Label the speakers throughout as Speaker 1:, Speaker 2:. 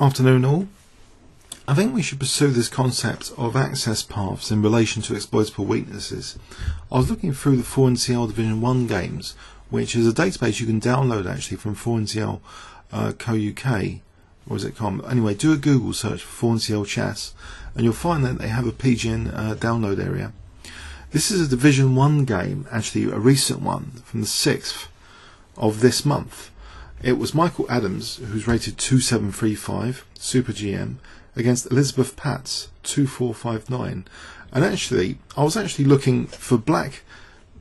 Speaker 1: Afternoon all. I think we should pursue this concept of access paths in relation to exploitable weaknesses. I was looking through the 4NCL Division 1 games, which is a database you can download actually from 4NCL uh, co-UK, or is it com? Anyway, do a Google search for 4NCL chess, and you'll find that they have a PGN uh, download area. This is a Division 1 game, actually a recent one, from the 6th of this month. It was Michael Adams, who's rated 2735, Super GM, against Elisabeth Paehtz, 2459. And actually, I was actually looking for black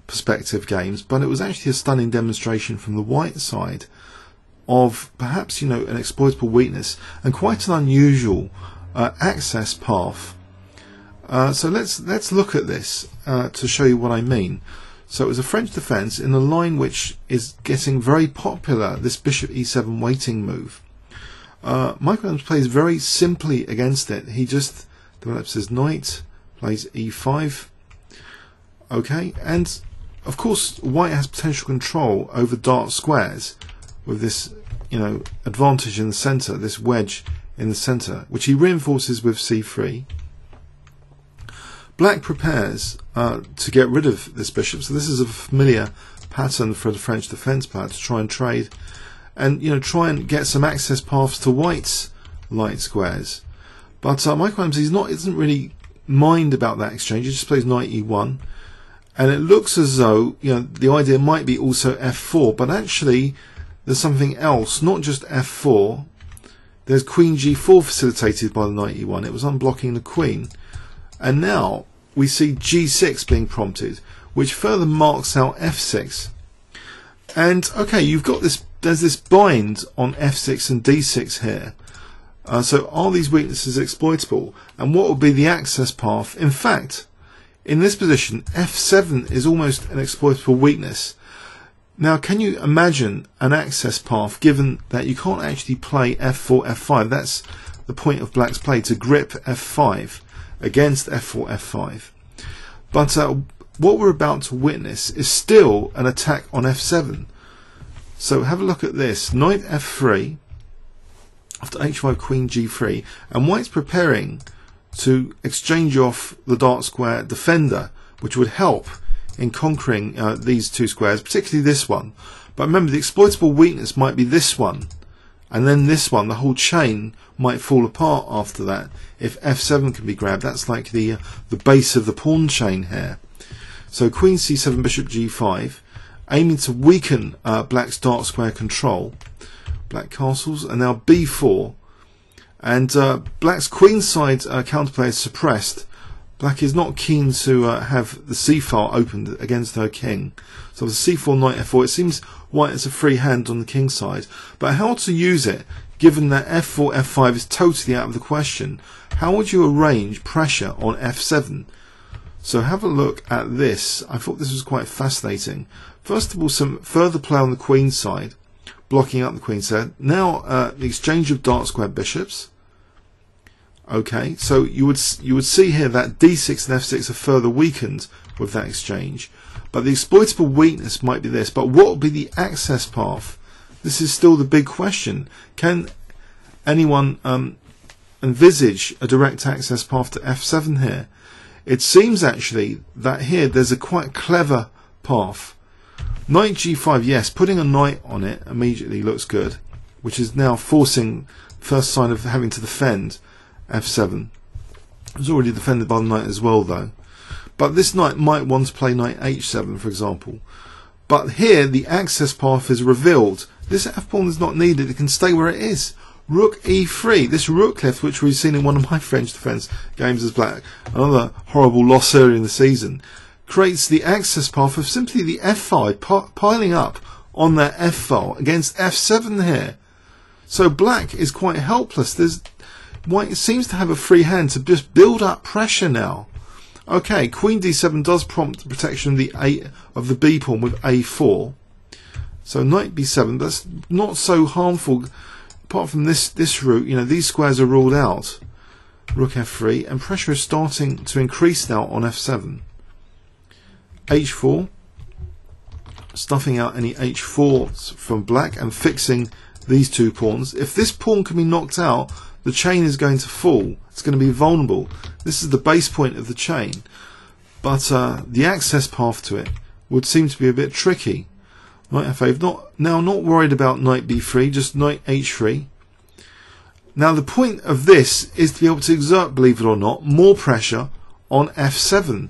Speaker 1: perspective games, but it was actually a stunning demonstration from the white side of perhaps, you know, an exploitable weakness and quite an unusual uh, access path. Uh, so let's let's look at this uh, to show you what I mean. So it was a French defence in a line which is getting very popular, this bishop e7 waiting move. Uh, Michael Adams plays very simply against it. He just develops his knight, plays e5. Okay, and of course white has potential control over dark squares with this, you know, advantage in the centre, this wedge in the centre, which he reinforces with c3. Black prepares uh, to get rid of this bishop, so this is a familiar pattern for the French defence player to try and trade and you know try and get some access paths to white's light squares. But uh, Michael Adams he's not isn't really mind about that exchange. He just plays knight e1, and it looks as though you know the idea might be also f4, but actually there's something else, not just f4. There's queen g4 facilitated by the knight e1. It was unblocking the queen. And now we see g6 being prompted, which further marks out f6. And okay, you've got this, there's this bind on f6 and d6 here. Uh, so are these weaknesses exploitable? And what would be the access path? In fact, in this position, f7 is almost an exploitable weakness. Now, can you imagine an access path given that you can't actually play f4, f5? That's the point of black's play, to grip f5 against f4, f5. But uh, what we're about to witness is still an attack on f7. So have a look at this. Knight f3 after h5 queen g3 and white's preparing to exchange off the dark square defender which would help in conquering uh, these two squares, particularly this one. But remember the exploitable weakness might be this one and then this one, the whole chain might fall apart after that. If f7 can be grabbed, that's like the uh, the base of the pawn chain here. So queen c7, bishop g5, aiming to weaken uh, black's dark square control. Black castles, and now b4. And uh, black's queenside uh, counterplay is suppressed. Black is not keen to uh, have the c file opened against her king. So the c4, knight f4, it seems white has a free hand on the king side. But how to use it, given that f4, f5 is totally out of the question? How would you arrange pressure on f7? So have a look at this. I thought this was quite fascinating. First of all, some further play on the queen side, blocking up the queen side. Now uh, the exchange of dark square bishops. Okay, so you would you would see here that d6 and f6 are further weakened with that exchange. But the exploitable weakness might be this. But what would be the access path? This is still the big question. Can anyone um, envisage a direct access path to f7 here? It seems actually that here there's a quite clever path. Knight g5, yes, putting a knight on it immediately looks good, which is now forcing first sign of having to defend f7. It already defended by the knight as well, though. But this knight might want to play knight h7, for example. But here, the access path is revealed. This f-pawn is not needed. It can stay where it is. Rook e3. This rook lift, which we've seen in one of my French defence games as black, another horrible loss earlier in the season, creates the access path of simply the f5 piling up on that f file against f7 here. So black is quite helpless. There's white seems to have a free hand to just build up pressure now. Okay, Queen d7 does prompt protection of the a of the b pawn with a4. So knight b7, that's not so harmful. Apart from this this route, you know, these squares are ruled out. Rook f3, and pressure is starting to increase now on f7. h4, stuffing out any h4s from black and fixing these two pawns. If this pawn can be knocked out, the chain is going to fall. It's going to be vulnerable. This is the base point of the chain. But uh, the access path to it would seem to be a bit tricky. Knight f8. Not, now, not worried about knight b3, just knight h3. Now, the point of this is to be able to exert, believe it or not, more pressure on f7.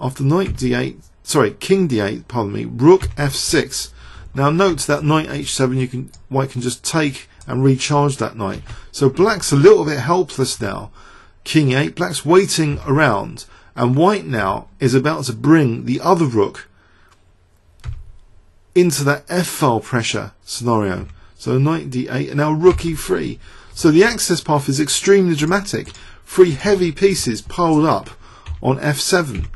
Speaker 1: After knight d8, sorry, king d8, pardon me, rook f6. Now note that knight h7, you can white can just take and recharge that knight. So black's a little bit helpless now. King 8, black's waiting around, and white now is about to bring the other rook into that f-file pressure scenario. So knight d8 and now rook e3. So the access path is extremely dramatic. Three heavy pieces piled up on f7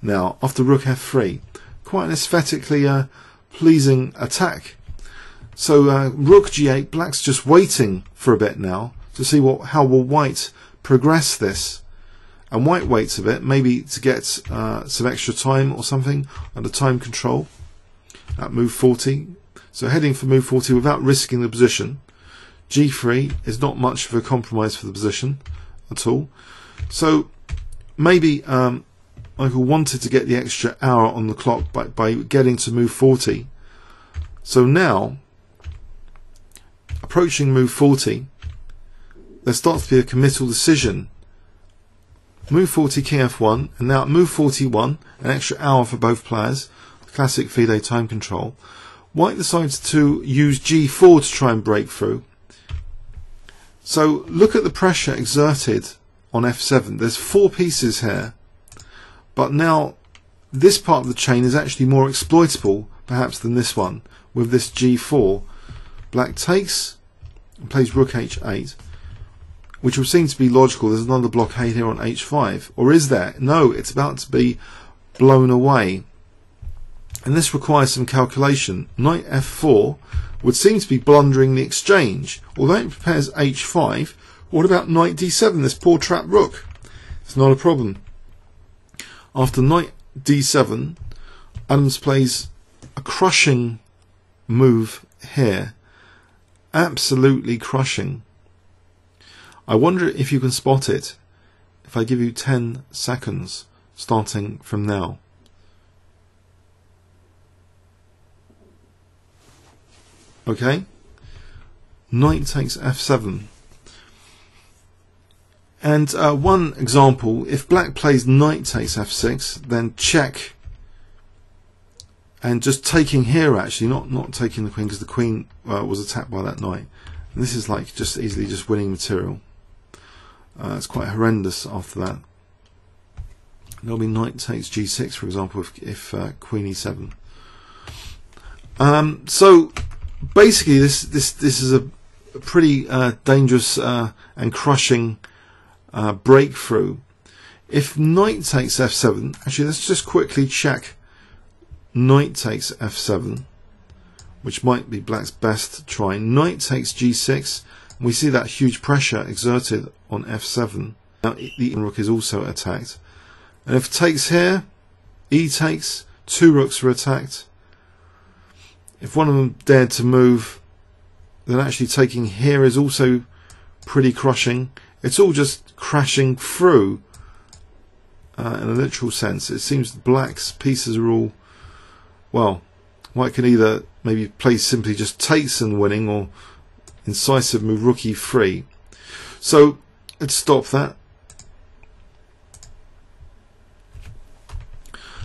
Speaker 1: now after rook f3. Quite an aesthetically uh, pleasing attack. So uh, rook g8, black's just waiting for a bit now to see what how will white progress this. And white waits a bit, maybe to get uh, some extra time or something under time control at move 40. So heading for move 40 without risking the position. G3 is not much of a compromise for the position at all. So maybe um, Michael wanted to get the extra hour on the clock by, by getting to move 40. So now, approaching move 40, there starts to be a committal decision. Move 40 king f1, and now at move 41, an extra hour for both players classic FIDE time control. White decides to use g4 to try and break through. So look at the pressure exerted on f7. There's four pieces here, but now this part of the chain is actually more exploitable perhaps than this one with this g4. Black takes plays rook h8 which would seem to be logical. There's another blockade here on h5. Or is there? No, it's about to be blown away and this requires some calculation. Knight f4 would seem to be blundering the exchange. Although it prepares h5, what about knight d7, this poor trapped rook? It's not a problem. After knight d7, Adams plays a crushing move here. Absolutely crushing. I wonder if you can spot it if I give you 10 seconds starting from now. Okay? Knight takes f7. And uh, one example, if black plays knight takes f6, then check and just taking here actually, not, not taking the queen because the queen uh, was attacked by that knight. And this is like just easily just winning material. Uh, it's quite horrendous after that. There'll be knight takes g6 for example if, if uh, queen e7. Um, so basically, this this this is a pretty uh, dangerous uh, and crushing uh, breakthrough. If knight takes f7, actually, let's just quickly check. Knight takes f7, which might be black's best try. Knight takes g6. And we see that huge pressure exerted on f7. Now the rook is also attacked. And if takes here, e takes, two rooks are attacked if one of them dared to move, then actually taking here is also pretty crushing. It's all just crashing through uh, in a literal sense. It seems black's pieces are all, well, white can either maybe play simply just takes and winning or incisive move rook e3. So let's stop that.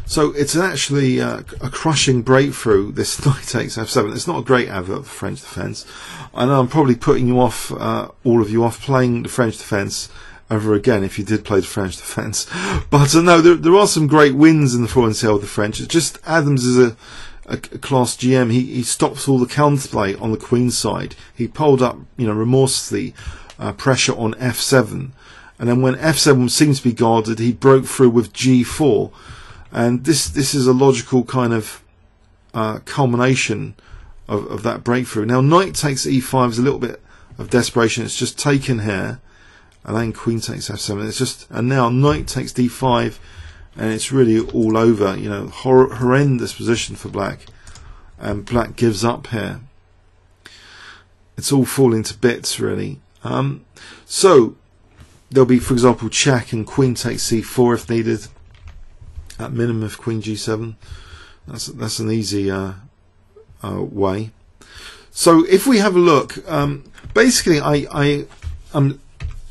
Speaker 1: So it's actually uh, a crushing breakthrough, this knight takes f7. It's not a great advert for French defence. I know I'm probably putting you off, uh, all of you off playing the French defence over again if you did play the French defence. But uh, no, there, there are some great wins in the Foreign with the French. It's just Adams is a, a, a class GM. He, he stops all the counterplay on the Queen's side. He pulled up, you know, remorselessly uh, pressure on f7. And then when f7 seemed to be guarded, he broke through with g4 and this this is a logical kind of uh, culmination of, of that breakthrough. Now knight takes e5 is a little bit of desperation. It's just taken here, and then queen takes f7. It's just and now knight takes d5, and it's really all over. You know, hor horrendous position for black, and black gives up here. it's all falling to bits really. Um, so there'll be, for example, check and queen takes c4 if needed. At minimum of queen g7. That's that's an easy uh, uh, way. So if we have a look, um, basically, I, I um,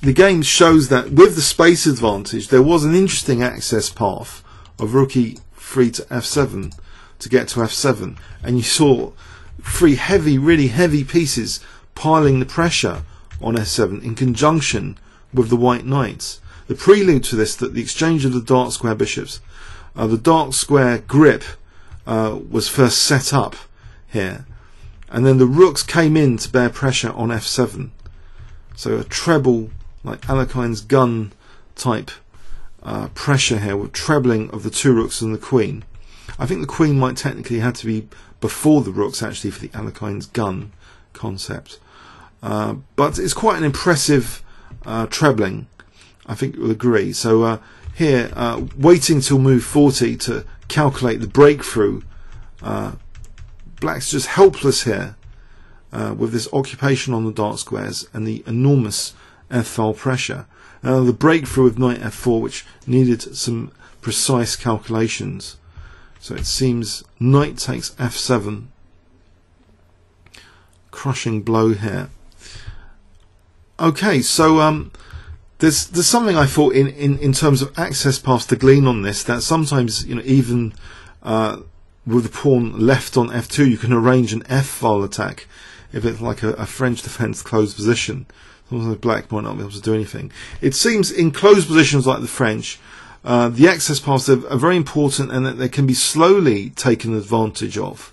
Speaker 1: the game shows that with the space advantage, there was an interesting access path of rook e3 to f7 to get to f7, and you saw three heavy, really heavy pieces piling the pressure on f7 in conjunction with the white knights. The prelude to this, that the exchange of the dark square bishops, uh, the dark square grip uh, was first set up here, and then the rooks came in to bear pressure on f7. So a treble, like Alekhine's gun type uh, pressure here, with trebling of the two rooks and the queen. I think the queen might technically have to be before the rooks actually for the Alekhine's gun concept. Uh, but it's quite an impressive uh, trebling. I think you'll agree. So uh, here, uh, waiting till move 40 to calculate the breakthrough. Uh, black's just helpless here with this occupation on the dark squares and the enormous f-file pressure. Uh, the breakthrough with knight f4, which needed some precise calculations. So it seems knight takes f7, crushing blow here. Okay, so um, there's there's something I thought in, in, in terms of access paths to glean on this that sometimes you know even uh, with the pawn left on f2 you can arrange an f-file attack if it's like a, a French defence closed position. Sometimes black might not be able to do anything. It seems in closed positions like the French, uh, the access paths are, are very important and that they can be slowly taken advantage of.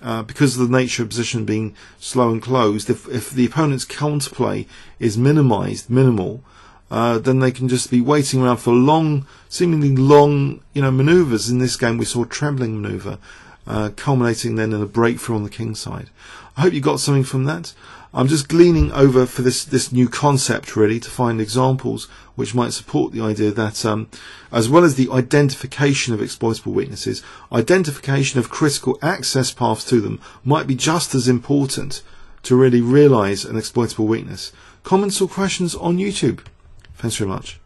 Speaker 1: Uh, because of the nature of position being slow and closed, if, if the opponent's counterplay is minimized, minimal, uh, then they can just be waiting around for long, seemingly long, you know, maneuvers. In this game, we saw a trebling maneuver, uh, culminating then in a breakthrough on the king side. I hope you got something from that. I'm just gleaning over for this, this new concept really to find examples which might support the idea that um, as well as the identification of exploitable weaknesses, identification of critical access paths to them might be just as important to really realize an exploitable weakness. Comments or questions on YouTube? Thanks very much.